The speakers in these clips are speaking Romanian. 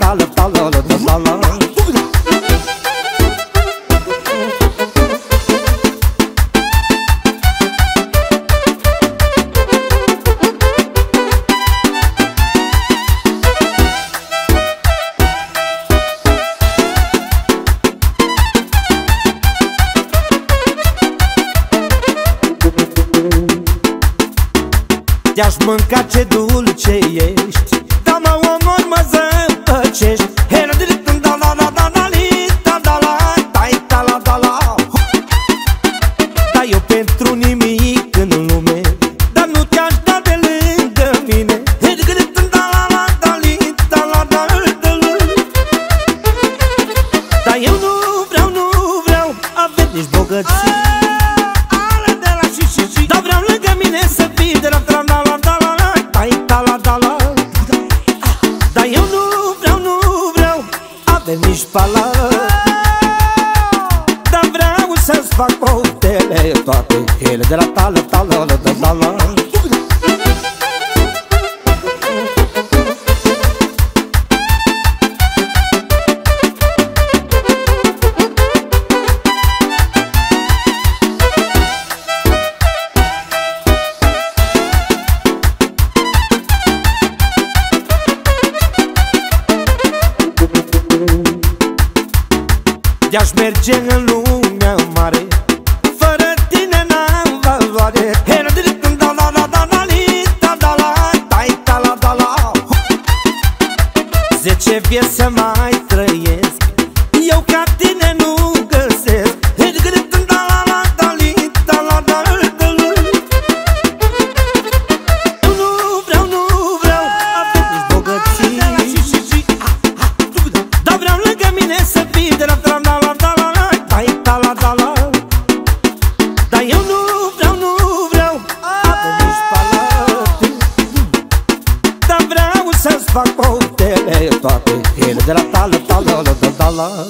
Tao lừa, tao. flautele toate Ele de la tală, tală, la, la, la. De-aș merge în asta vreau să-ți fac poftele toate. Ele de la tală, tală, tală, tală, tală.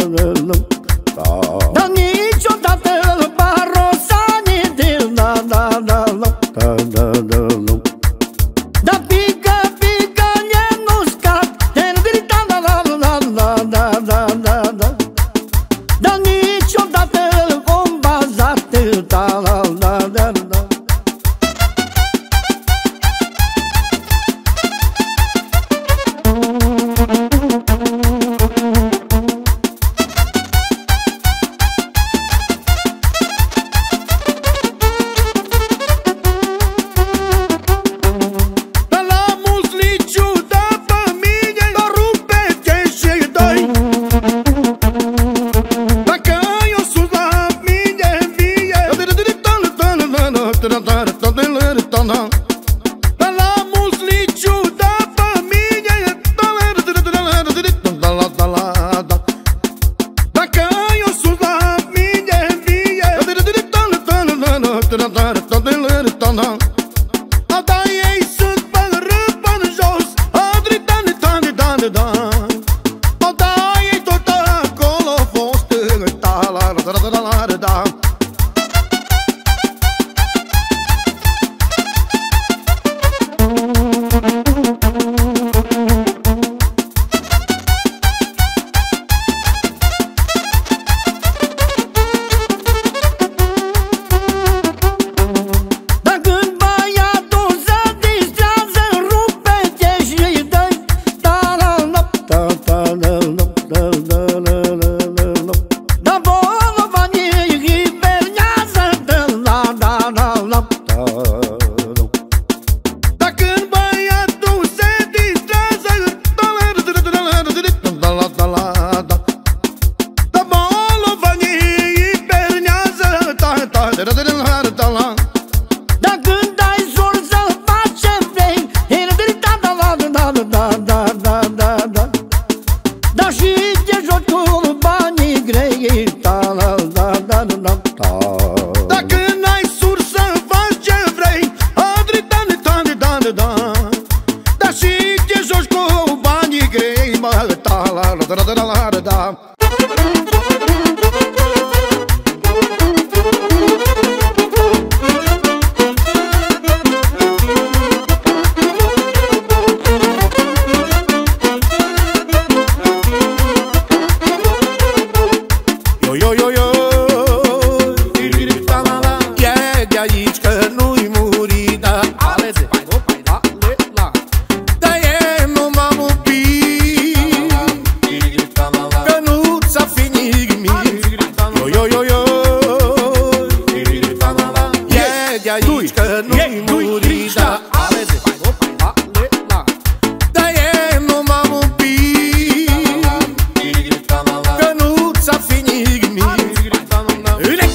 alone. A rtana Adaye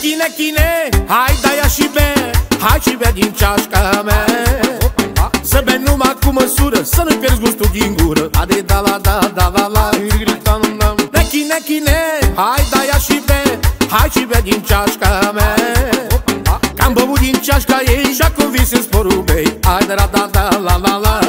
chine, chine Hai, da, ia și be Hai și bea din ceașca mea. Să be numai cu măsură Să nu pierzi gustul din gură. Ade, da, la, da, da, la, la. Da, chine, chine Hai, da, ia și be Hai și bea din ceașca mea. Că am băut din ceașca ei Și acum vii în sporul bei. Hai, da, da, da, la, la, la.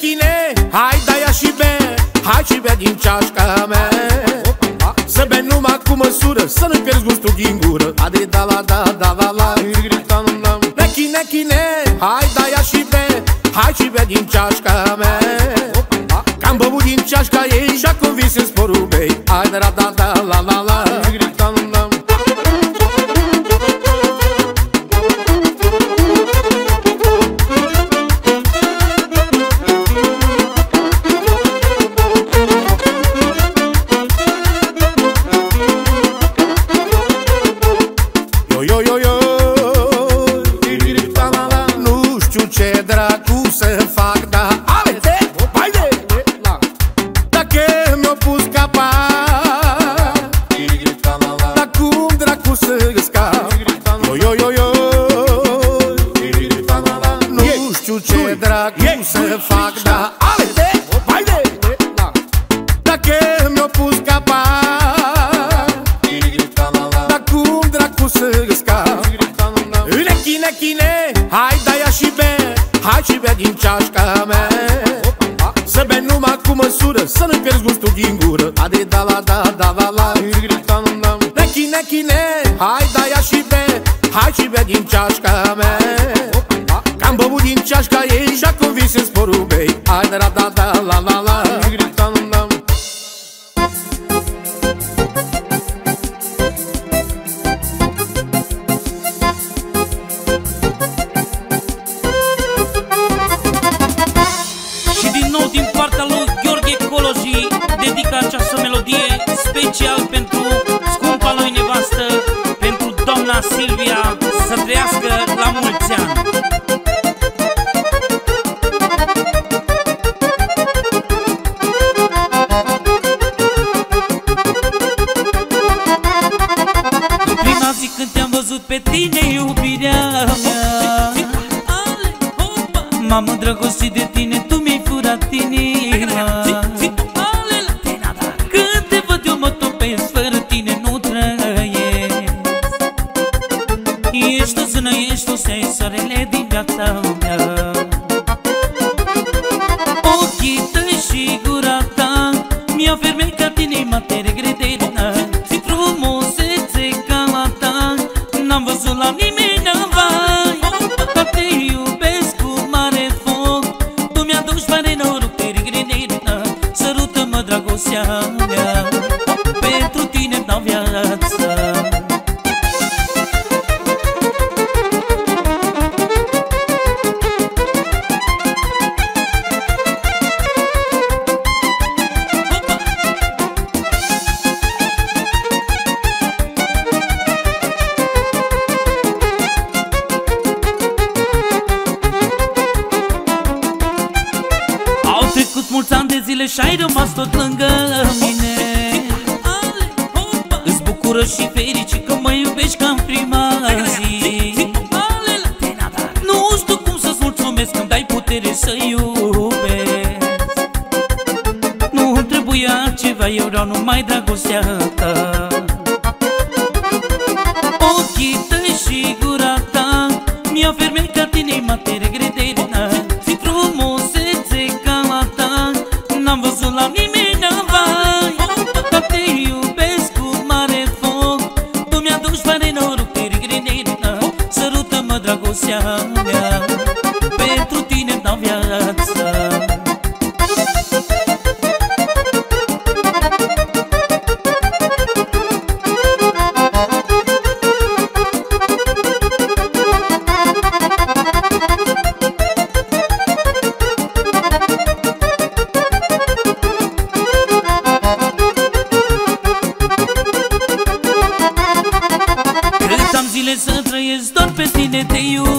tine. Hai dai ia și be Hai și bea din ceașca mea. Să bea numai cu măsură Să nu pierzi gustul din gură. Adri da la da da la la. Nechi, nechi, ne. Hai dai ia și be Hai și bea din ceașca mea. Că am băut din ceașca ei Și acum vii în sporul bei Hai da da da la la la. pe tine iubirea mea M-am îndrăgostit Femeile și-ai rămas tot lângă mine. Îți bucură și ferici că mă iubești ca în prima zi. Nu știu cum să-ți mulțumesc când dai putere să iubesc. Nu-mi trebuia altceva, eu vreau numai dragostea ta. você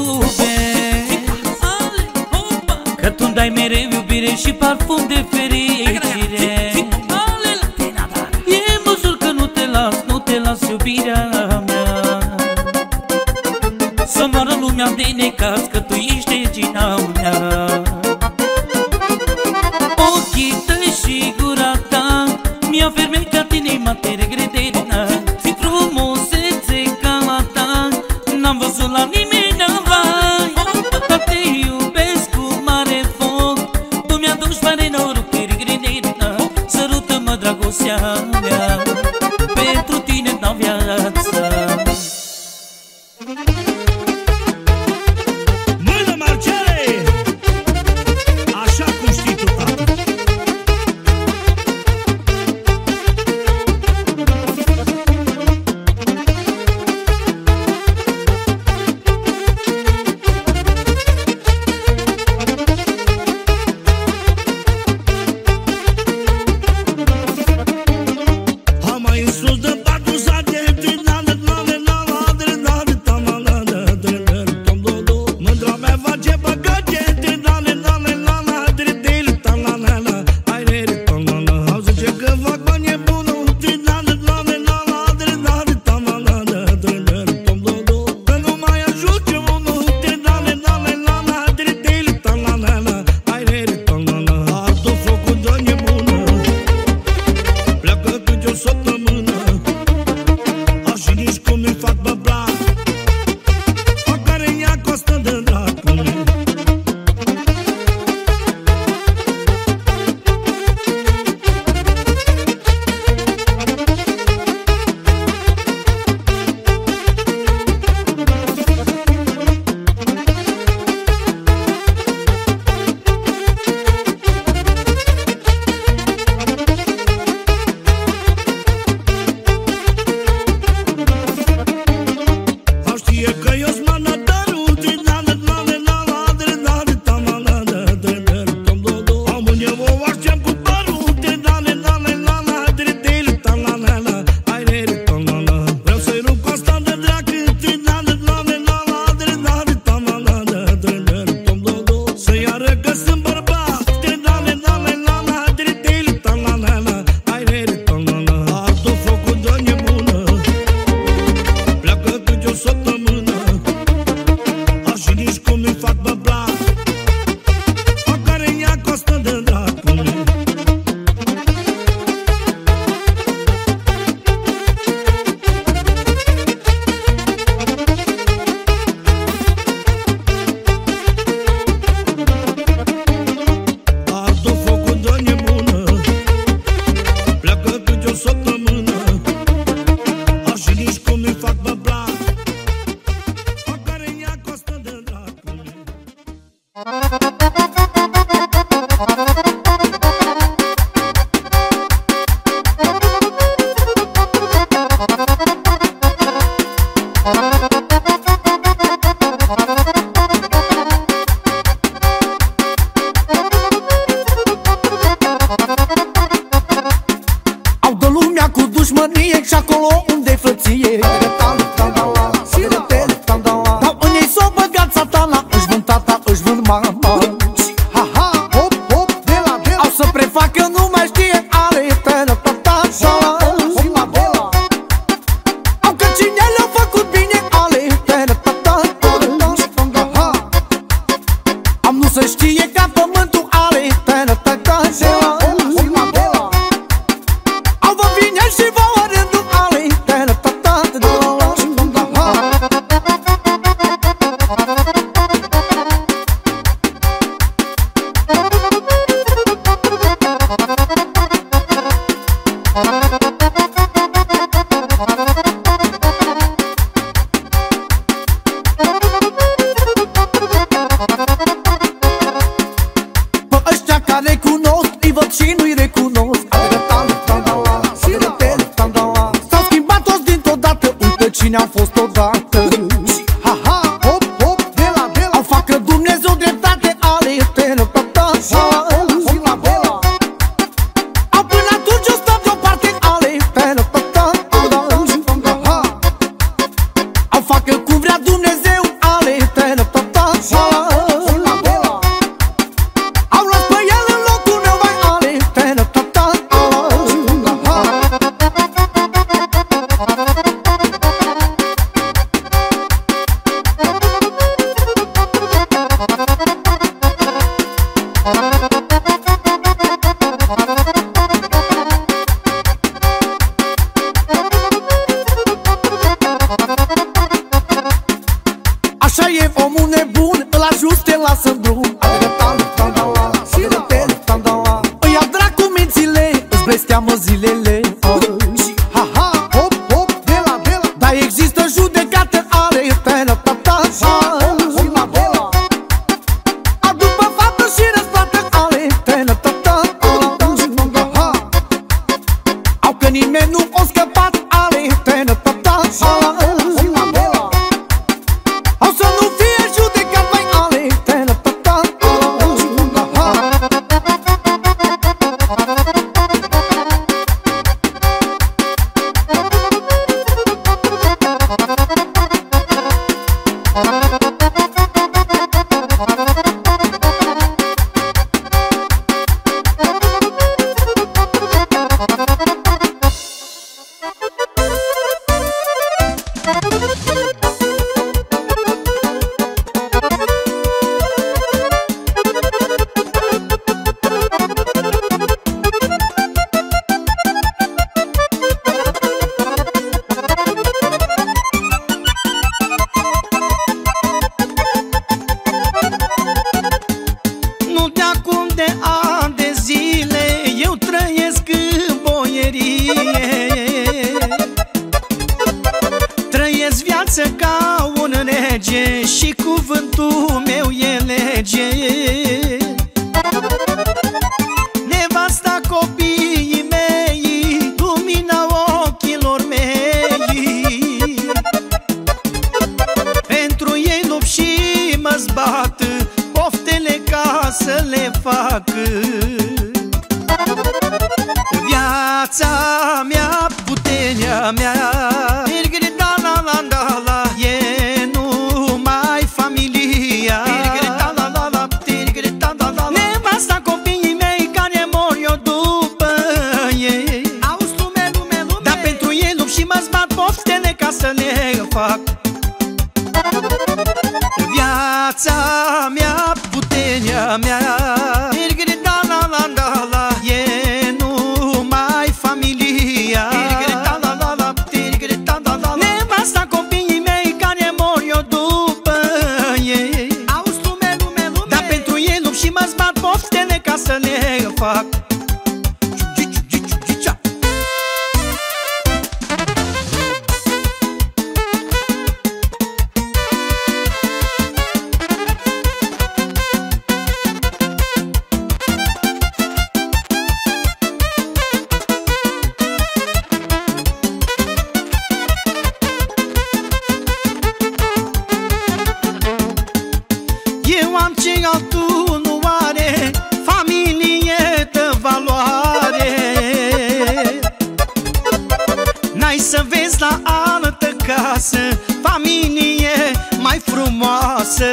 Hai să vezi la altă casă Familie mai frumoasă.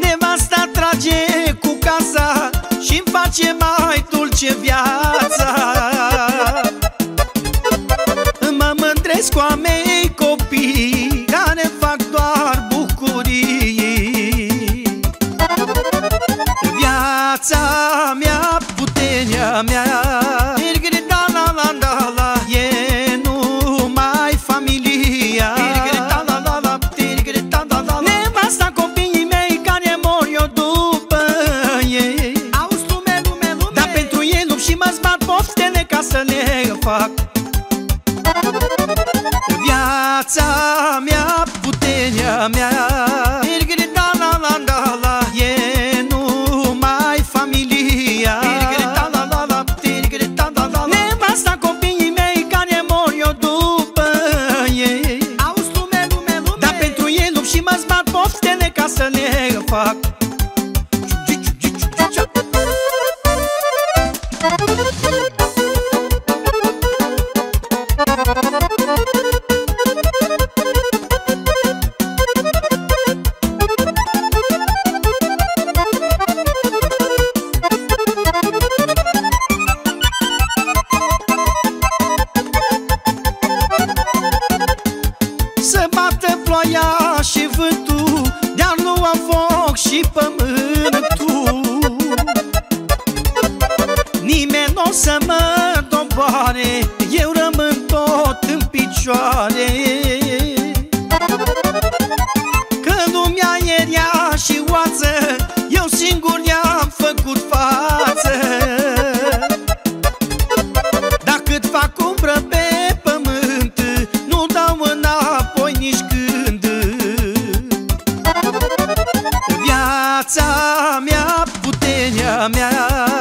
Nevasta trage cu casa și face mai dulce viață. dejar.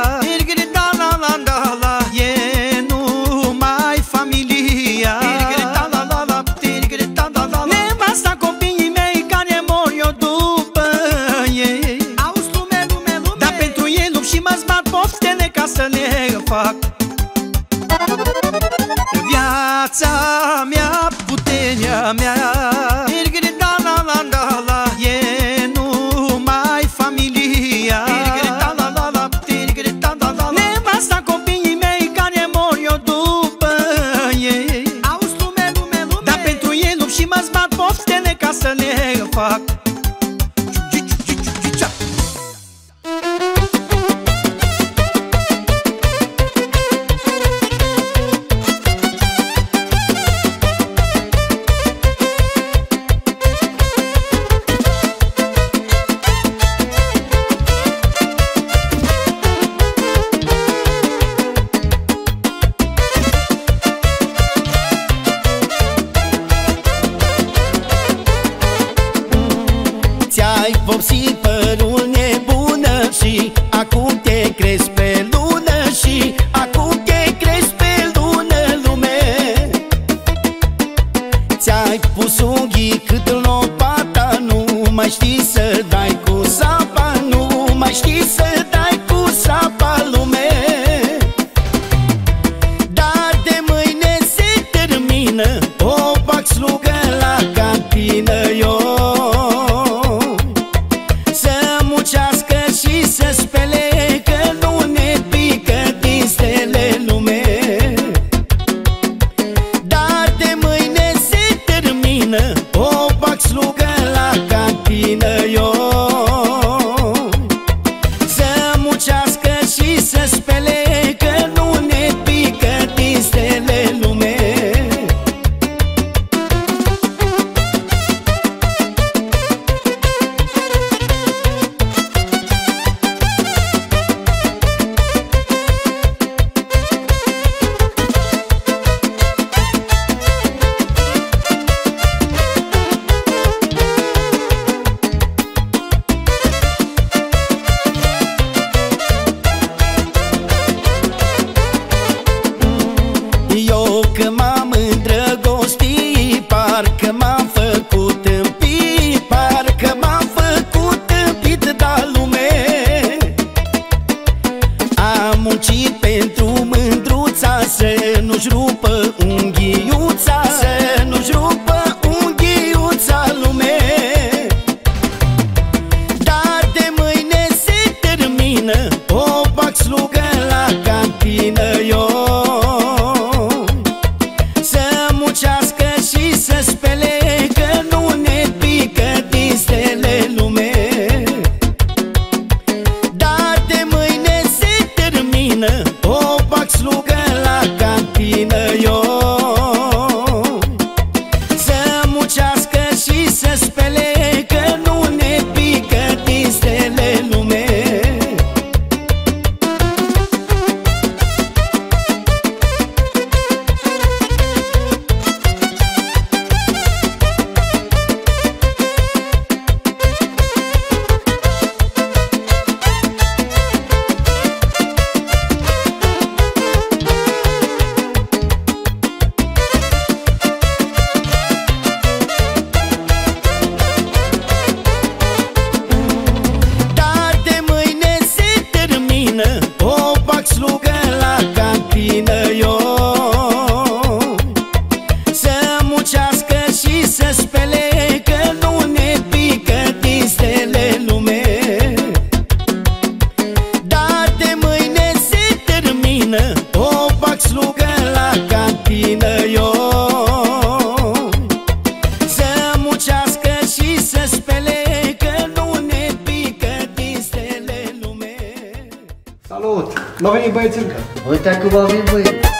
Lovely Bay Tilka. Вы так и Lovely Bay.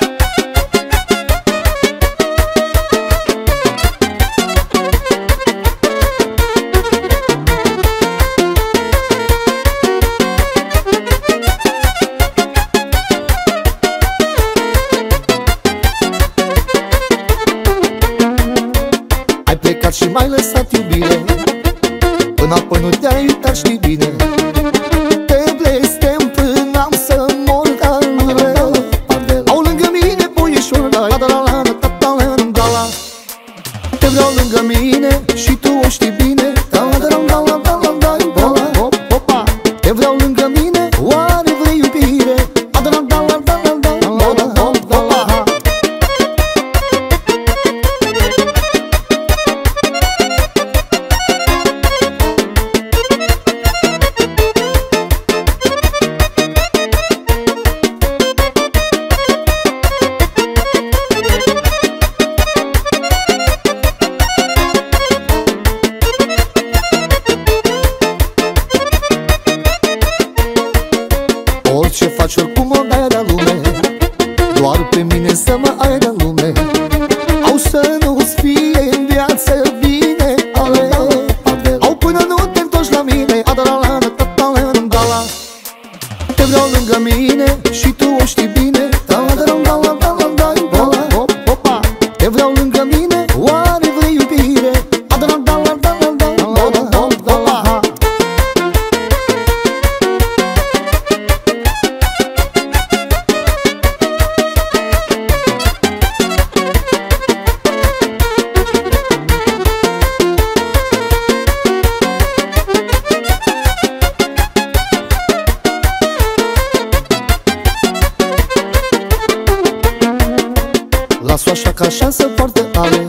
a chance porta além.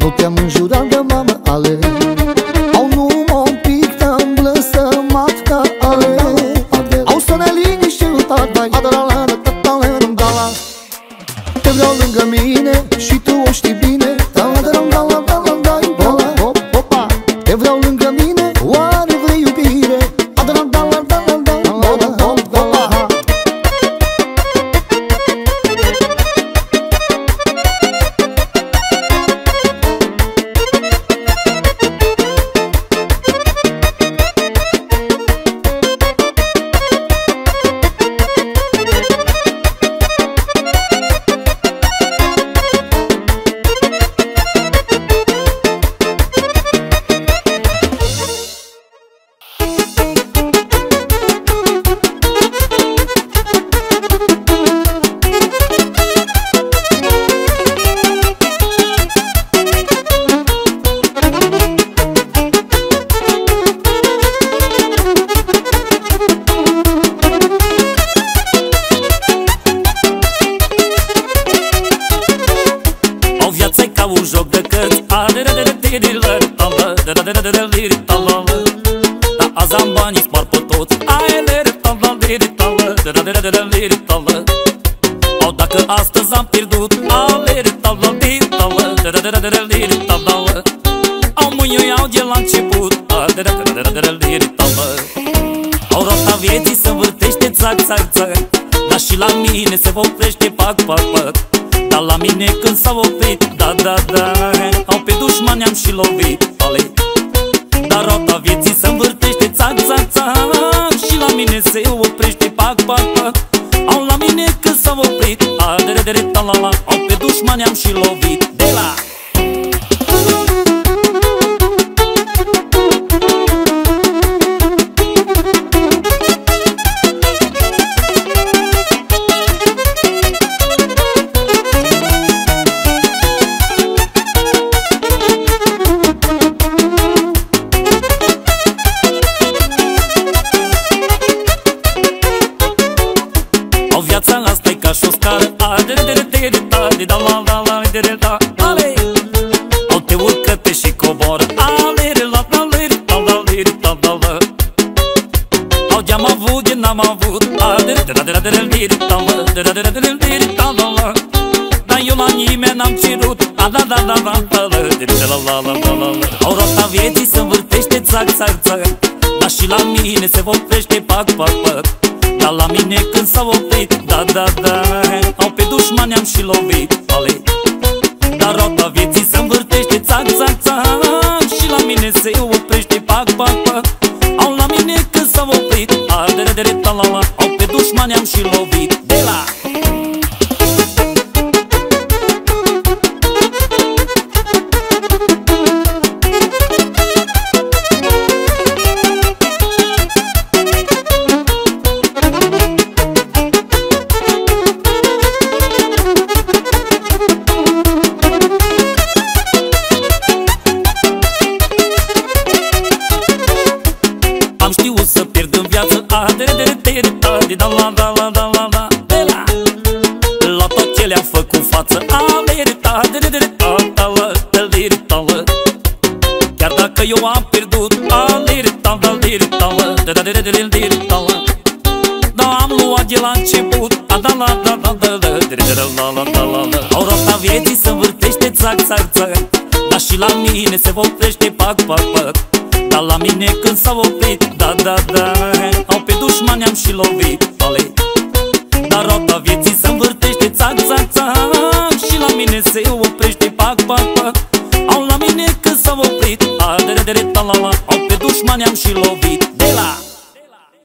No que é jurado, mama